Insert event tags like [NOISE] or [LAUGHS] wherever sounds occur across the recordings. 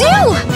do!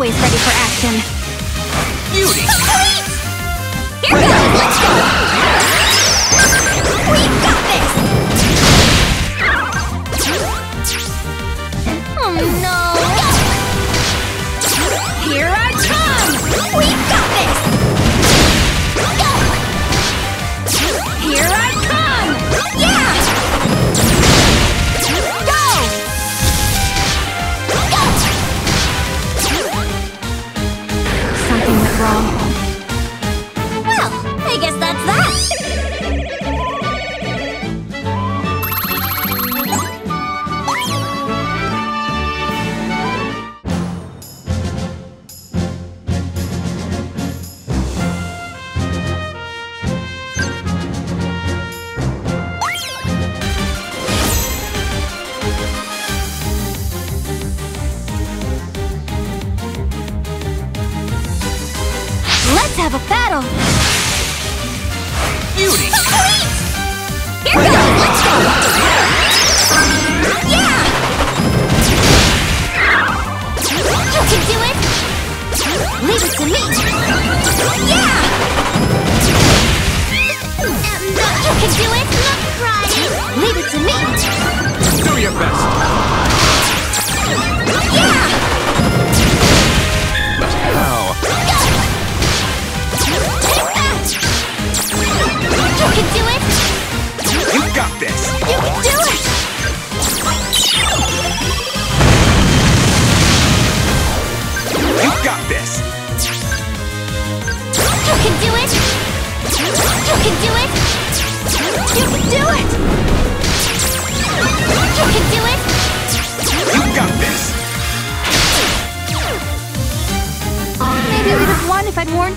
Always ready for action.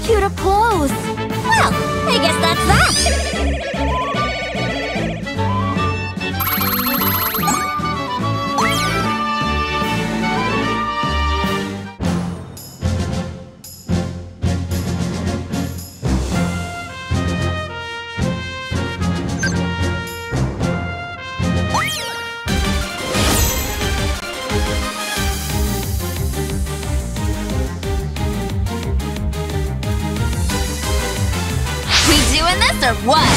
Cute a pose! Well, I guess that's that! what.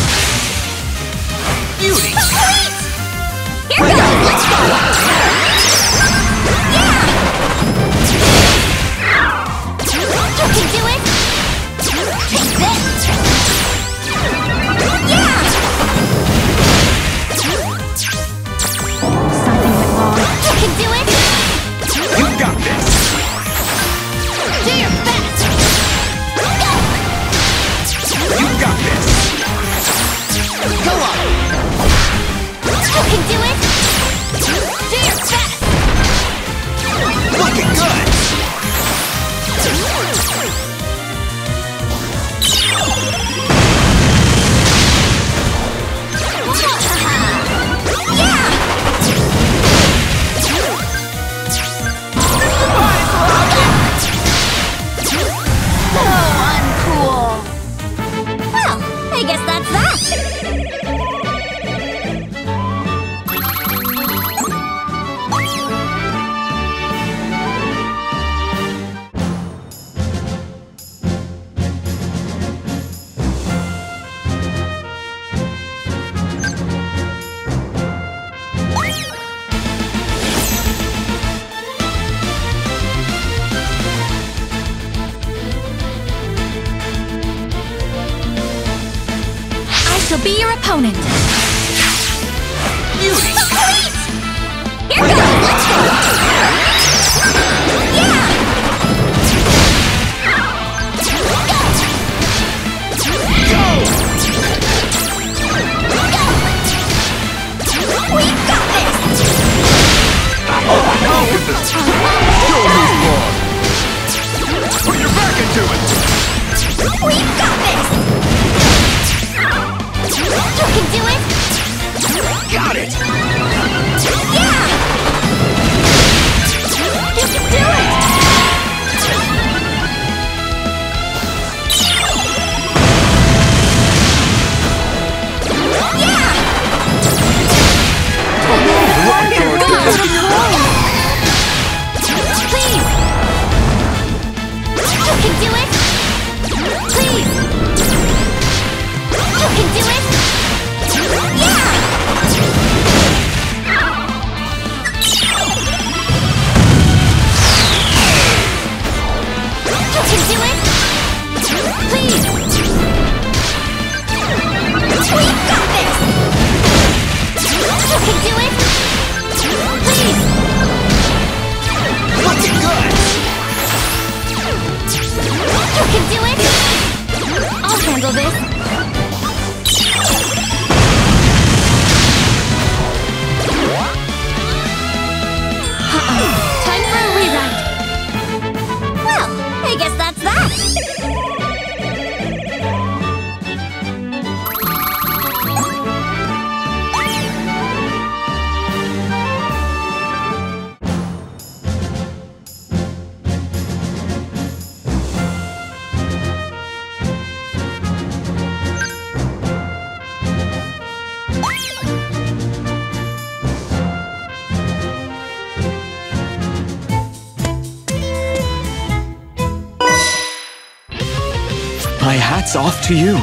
to you.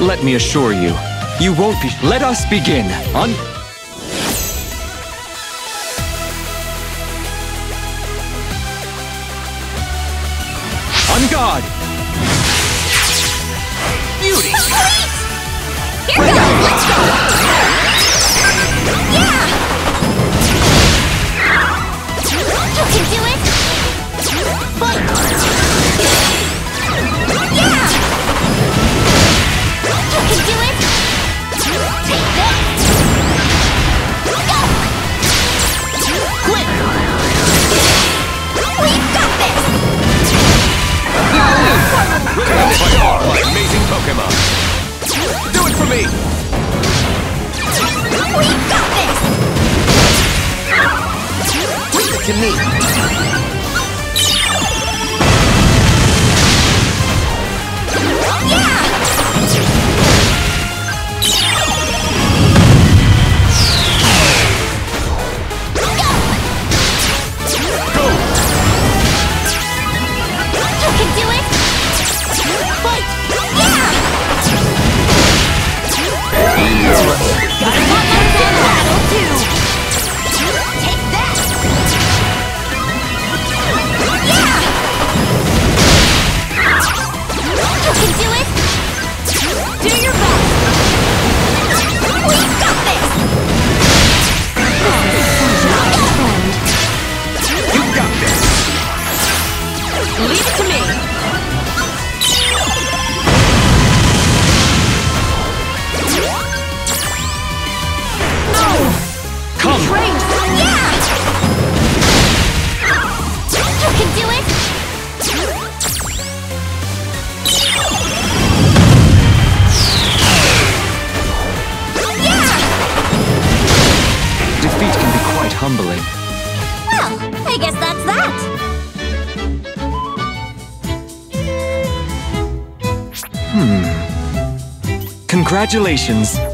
Let me assure you, you won't be. Let us begin. On. On guard. Beauty. Here we go. Let's go. Yeah. You can do it. Fight. me! We got this! Leave it to me! Congratulations!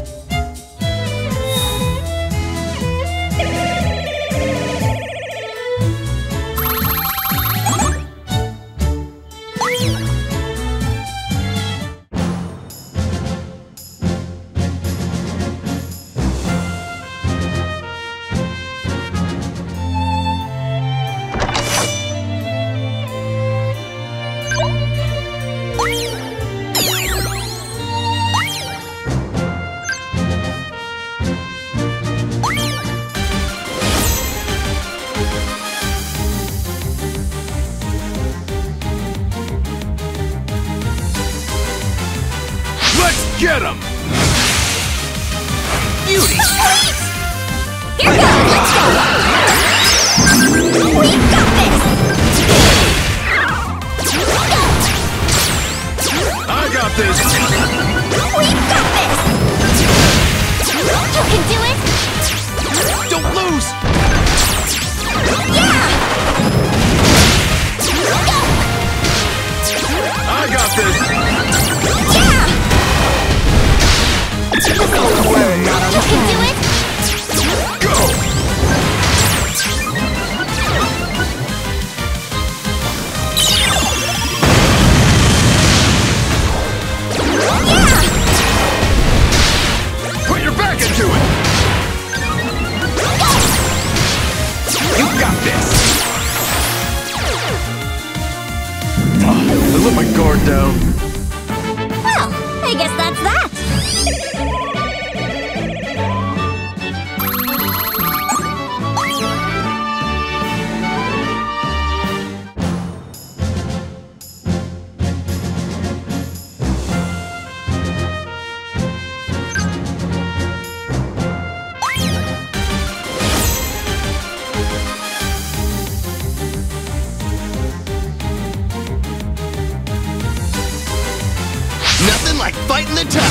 like fighting the tide.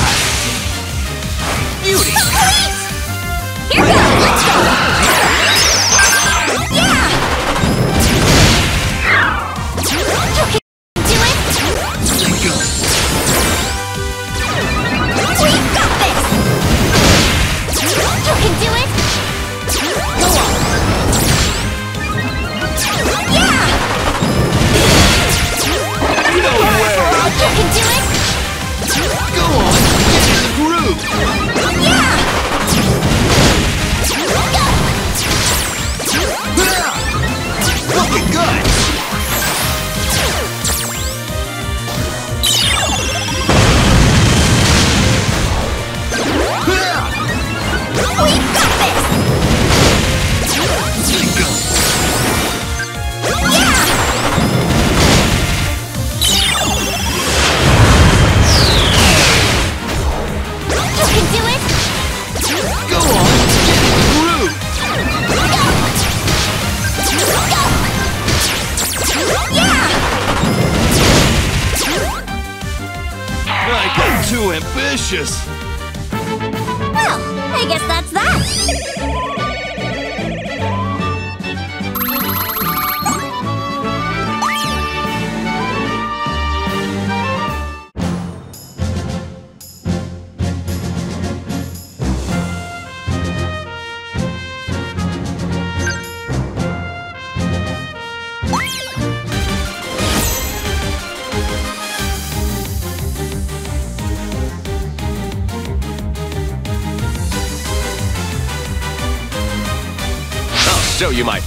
Beauty. Oh, Here we go. Let's go. Yeah. Okay. delicious.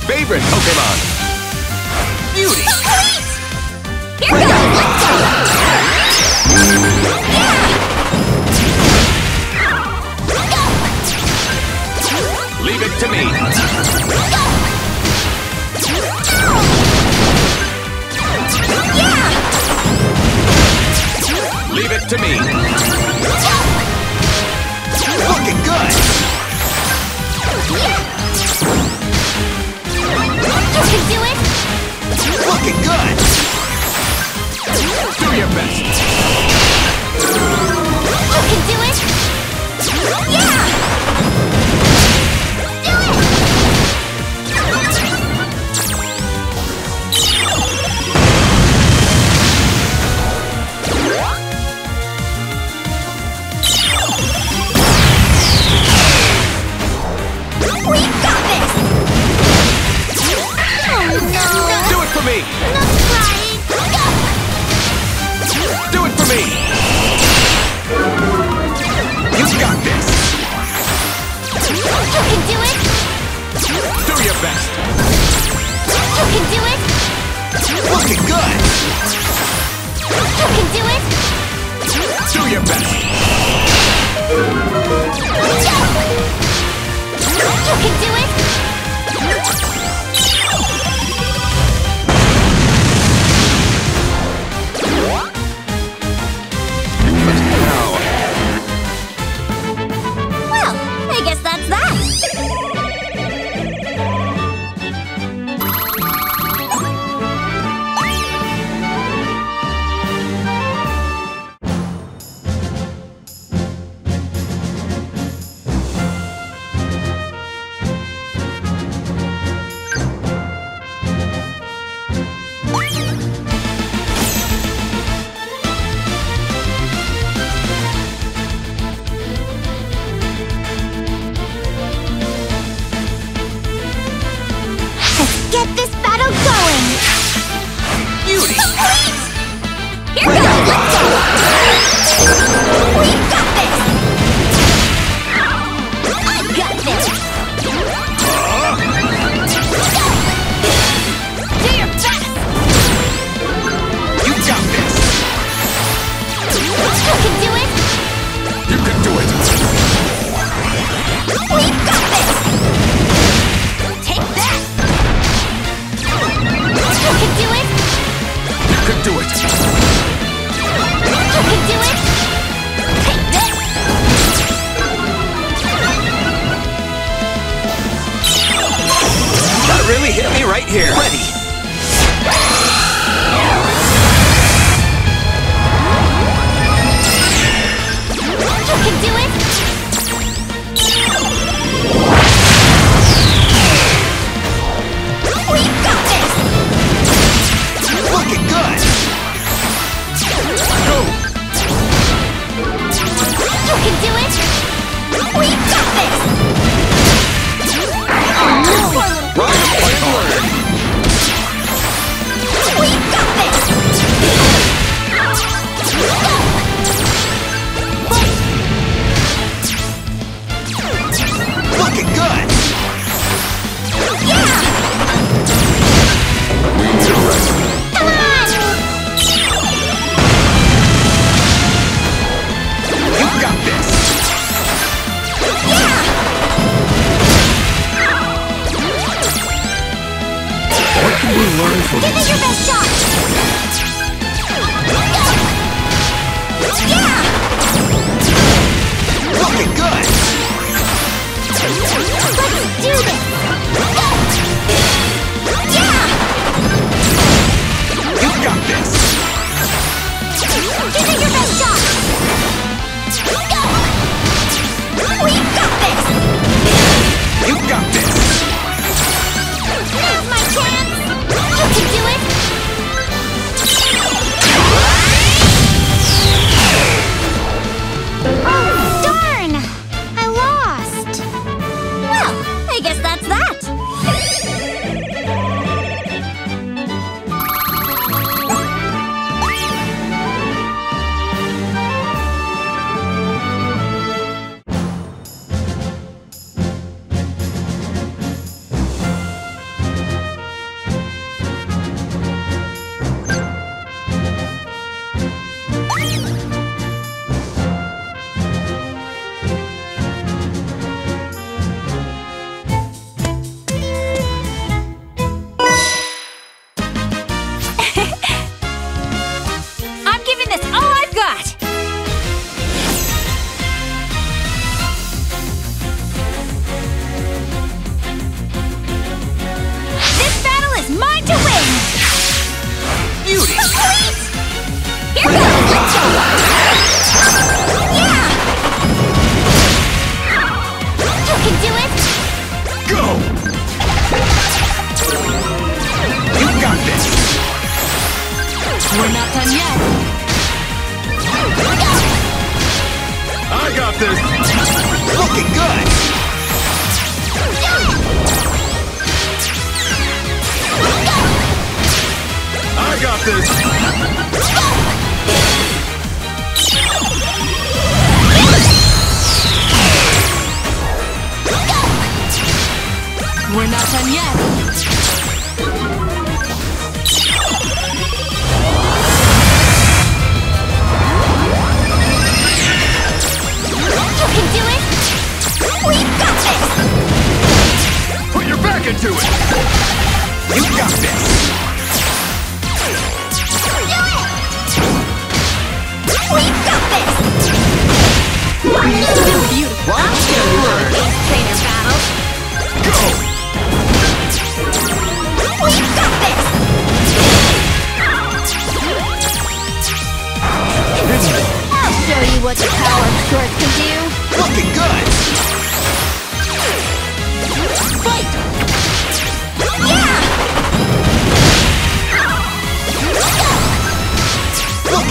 favorite Pokemon! Beauty! Here we goes! Out. Let's go! Yeah. Go. Leave it to me! Yeah. Leave it to me. Looking good! Looking good! Do your best!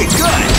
Looking good!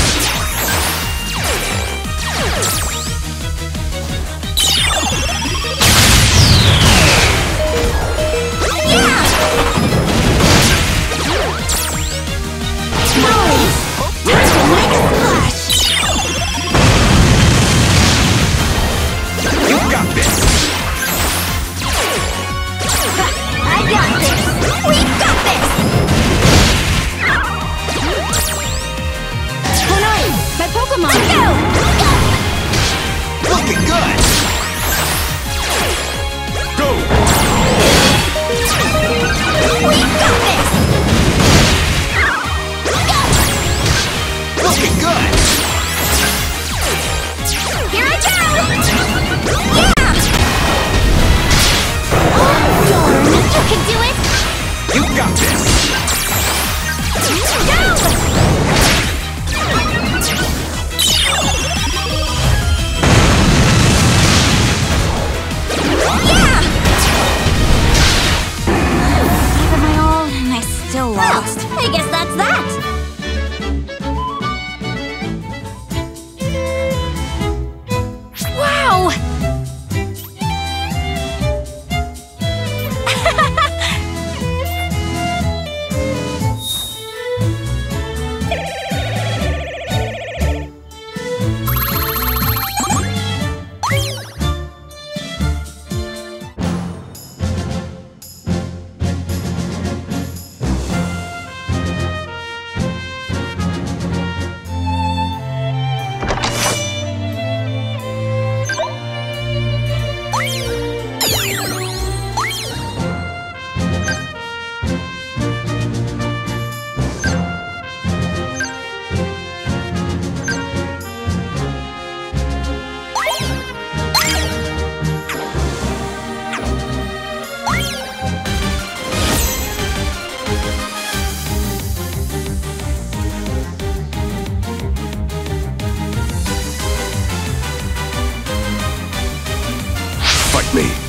Me!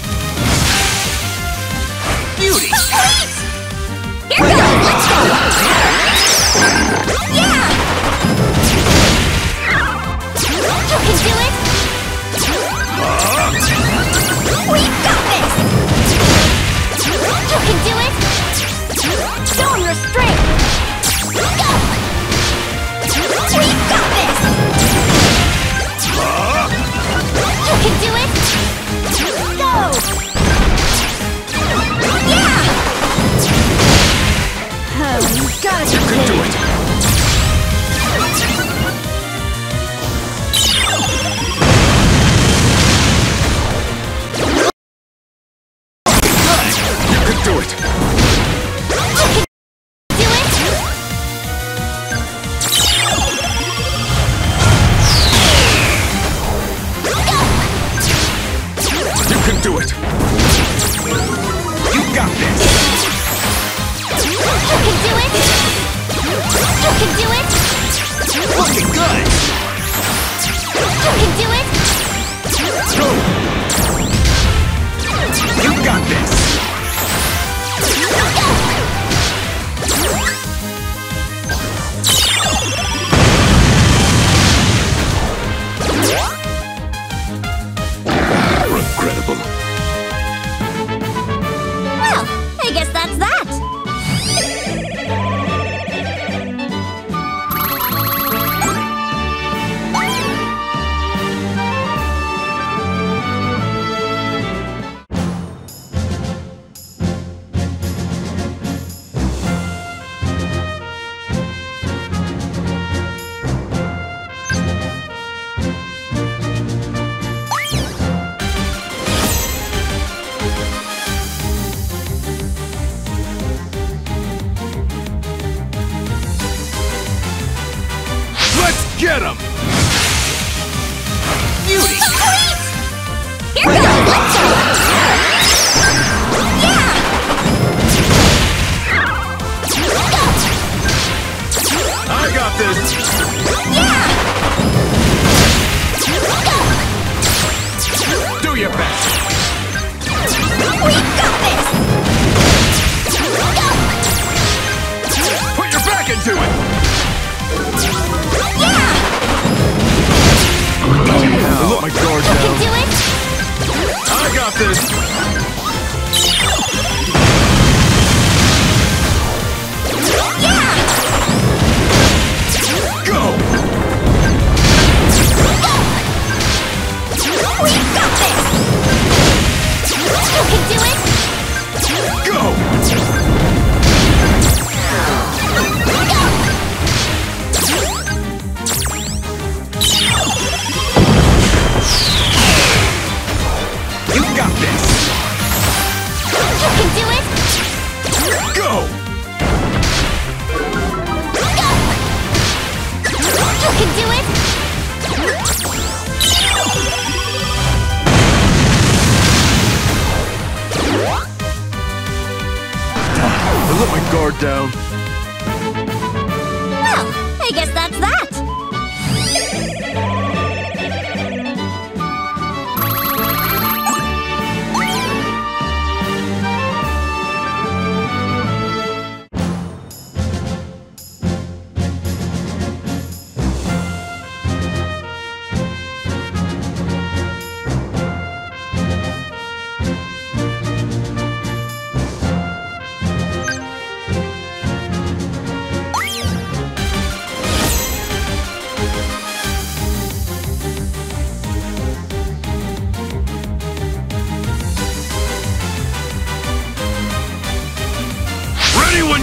Get him! Beauty! Here goes Yeah! I got this! Yeah! Go! Do your best! We got this! Look, my guard down. I got this.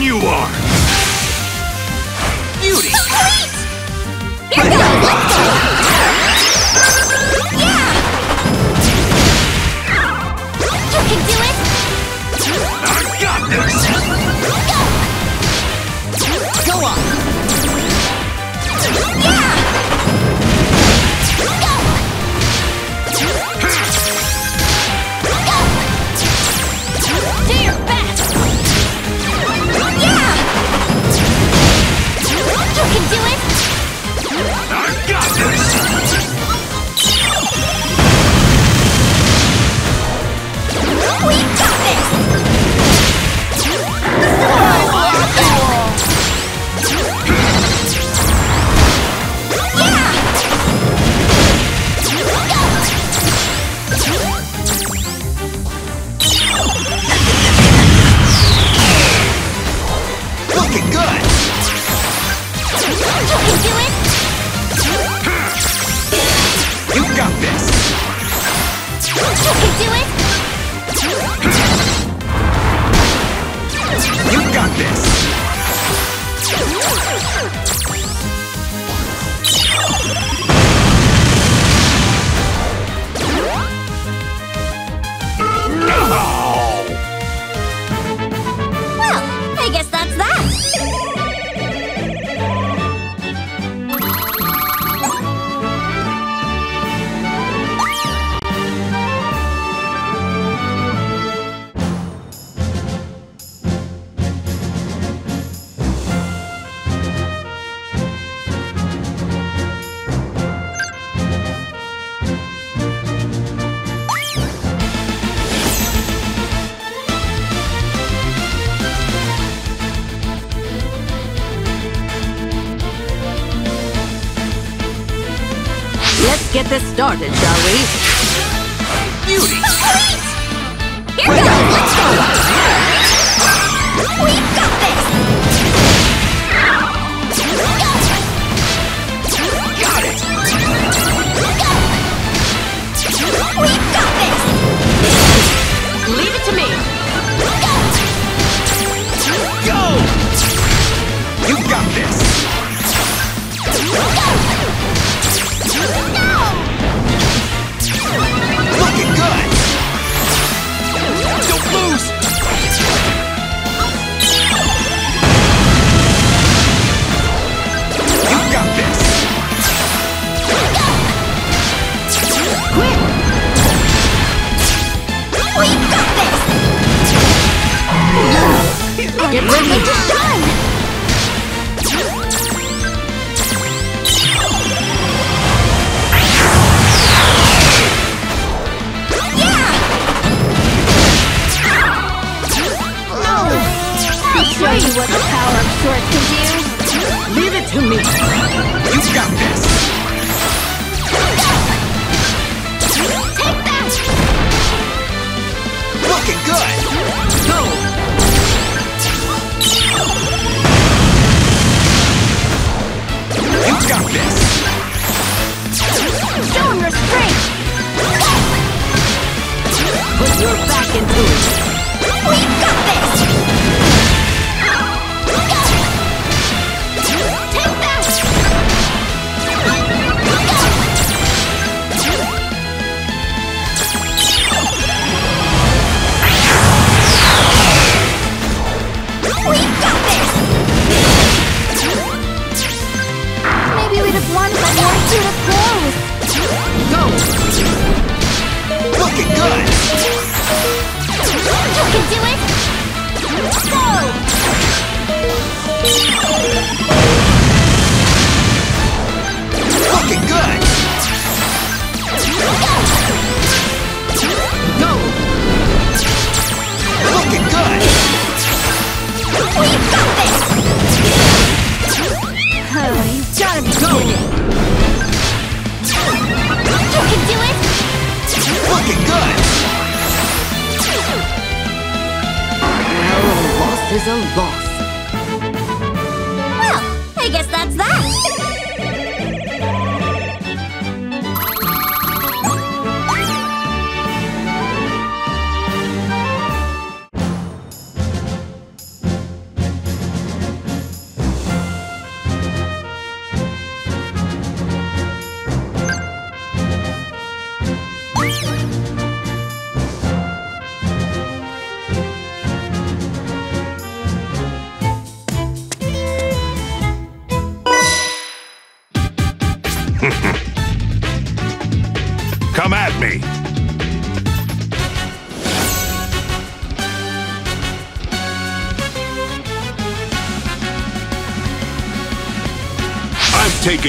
you are! Beauty! Here goes! Let's go!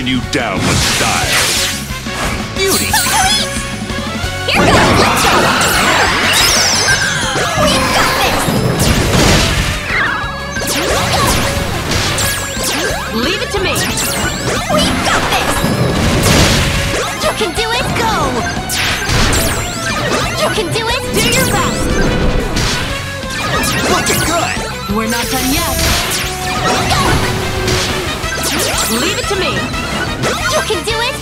you down with style. Beauty. Oh, Sweet! Here goes, let's go! We got this! Leave it to me! We got this! You can do it, go! You can do it, do your best! Looking good! We're not done yet! Go! Leave it to me! You can do it!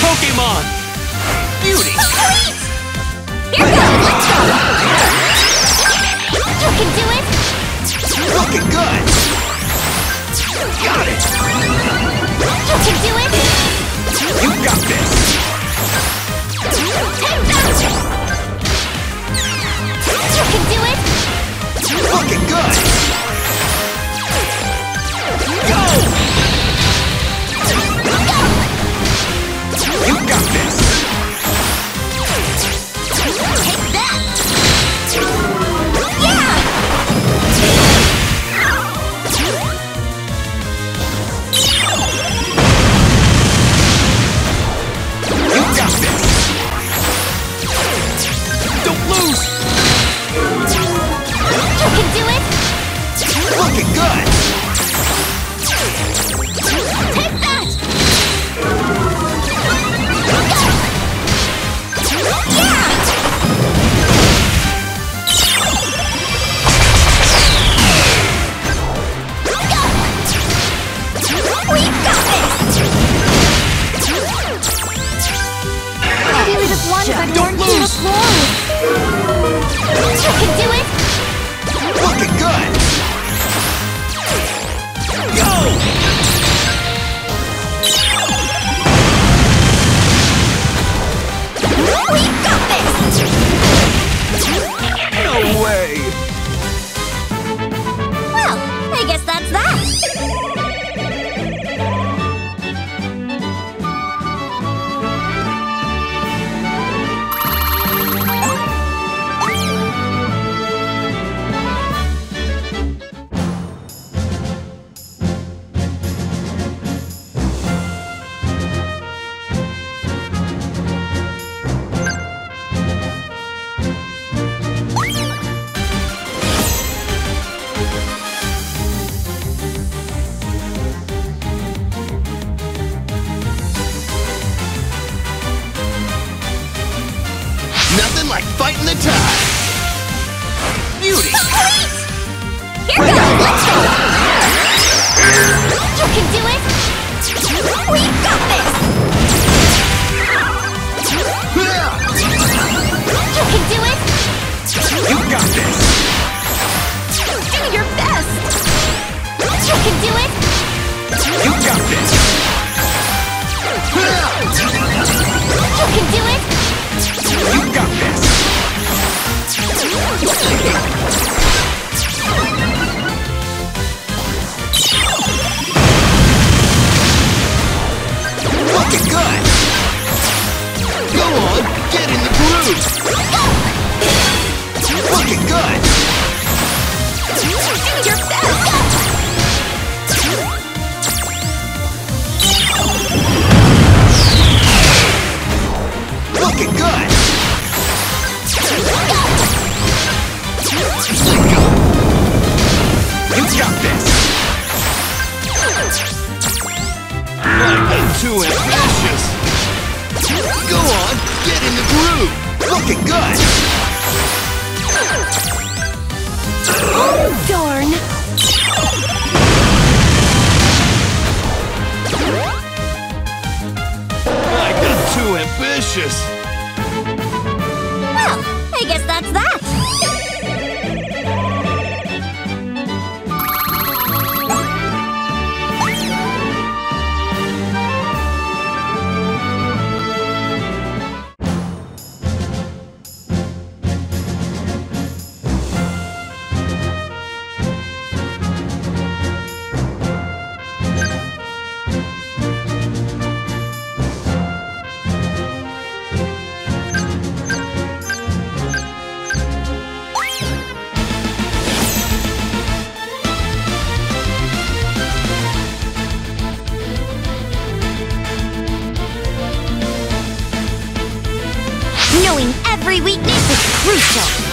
Pokemon! Beauty! Oh, sweet! Here goes! Let's go! You can do it! Looking good! Got it! You can do it! You got this! Take that! You can do it! Looking good! You got this! 長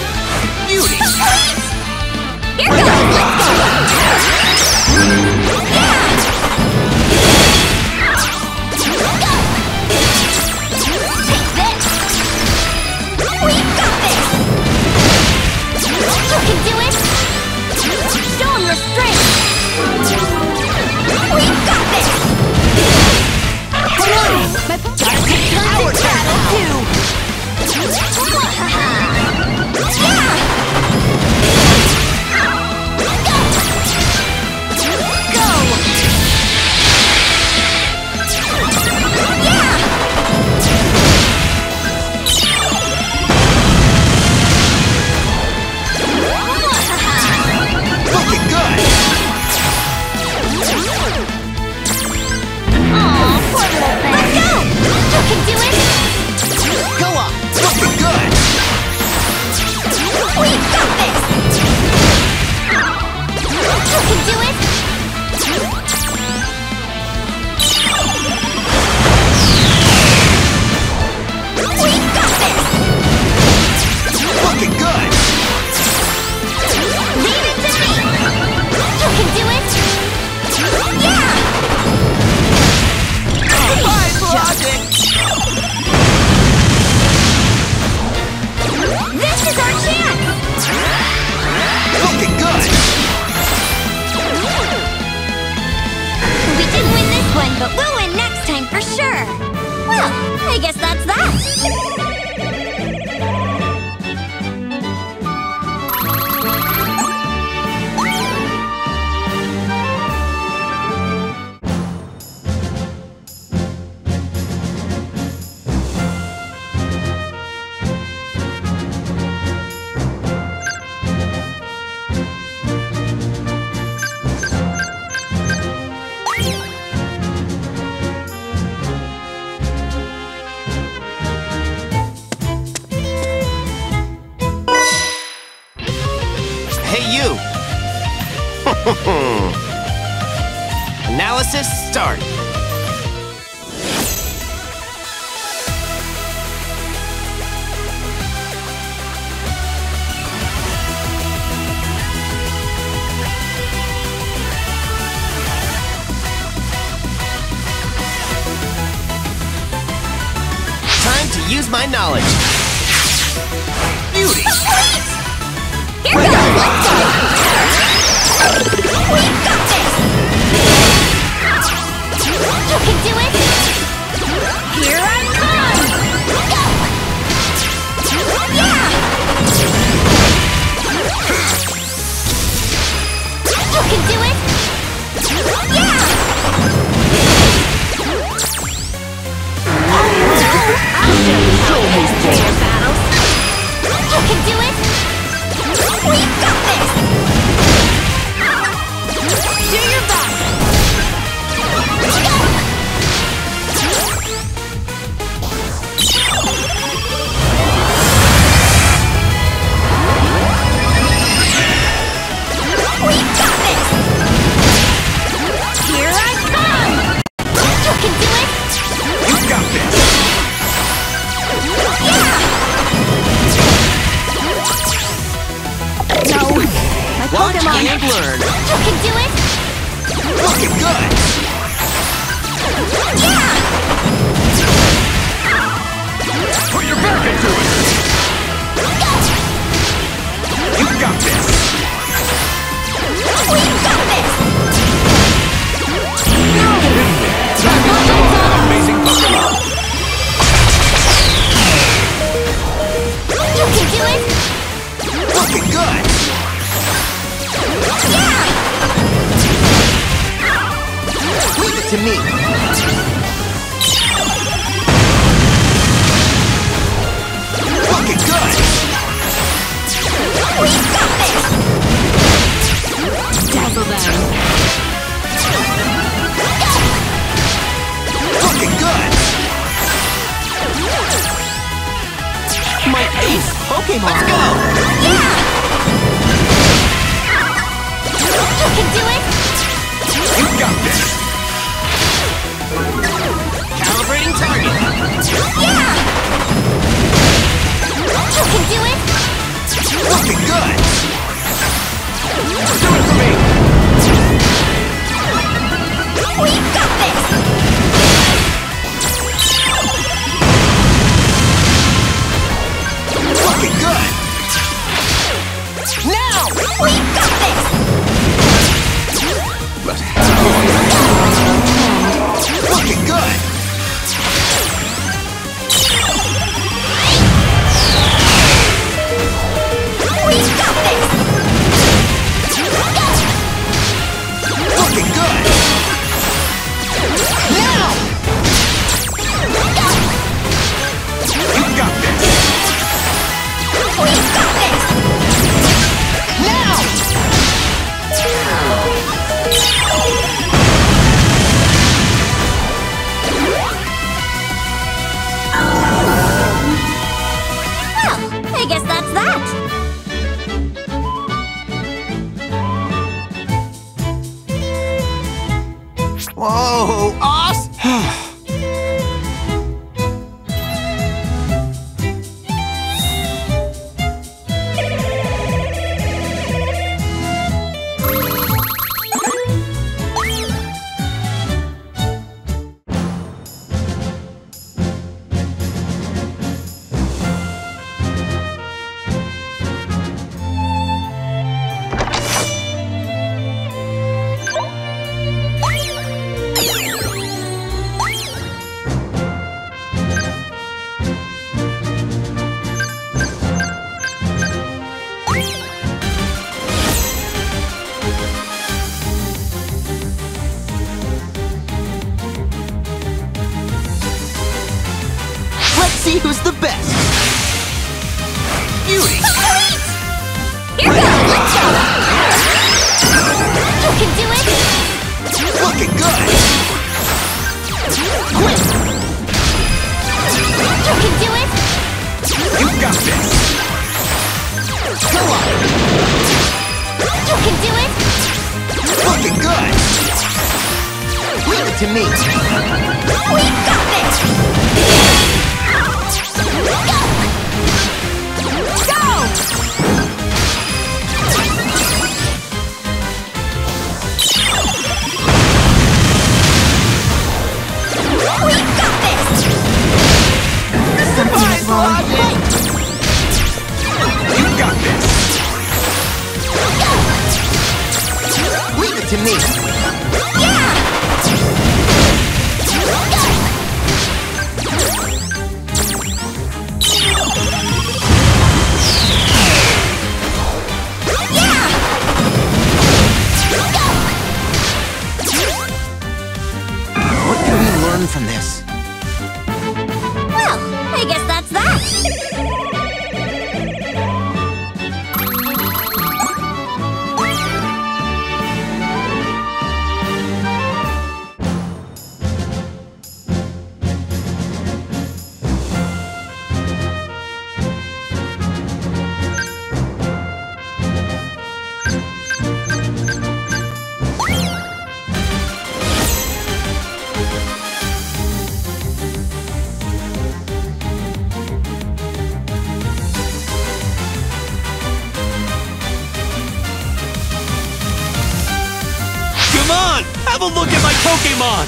Pokemon!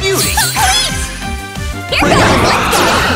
Beauty! Complete! Here goes! Let's go!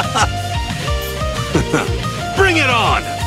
[LAUGHS] Bring it on!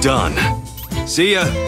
Done. See ya.